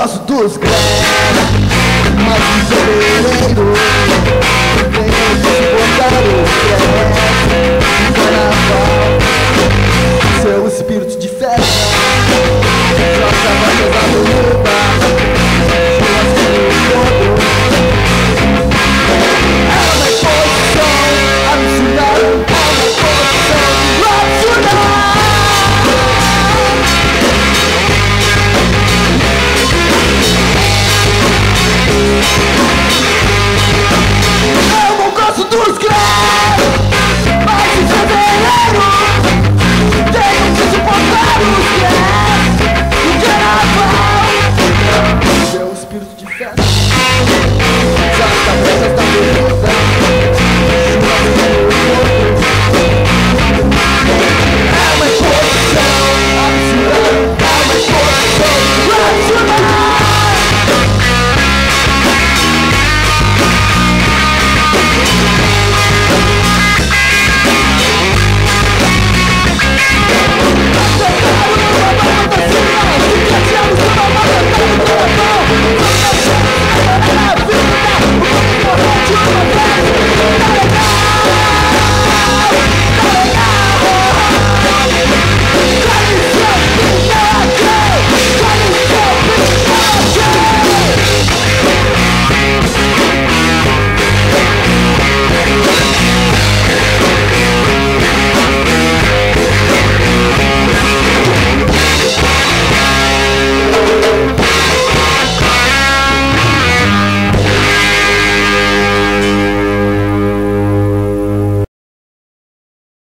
gosto dos grandes, mas os celeireiros Vem suportar o stress, carnaval Seu espírito